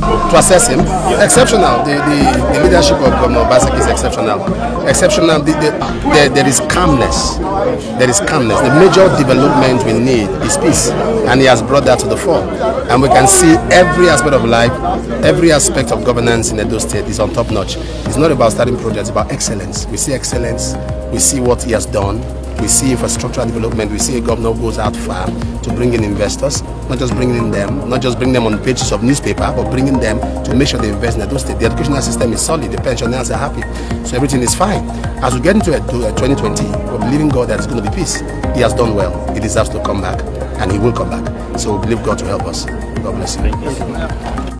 to assess him. Exceptional. The, the, the leadership of Governor Obaseki is exceptional. Exceptional. The, the, there is calmness. There is calmness. The major development we need is peace, and he has brought that to the fore. And we can see every aspect of life, every aspect of governance in Edo State is on top notch. It's not about starting projects, it's about excellence. We see excellence. We see what he has done we see infrastructural development, we see a governor goes out far to bring in investors, not just bringing in them, not just bringing them on pages of newspaper, but bringing them to make sure they invest in Edo State. The educational system is solid, the pensioners are happy, so everything is fine. As we get into uh, 2020, uh, we're believing God that it's going to be peace. He has done well. He deserves to come back, and he will come back. So we believe God to help us. God bless you.